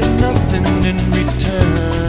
get nothing in return.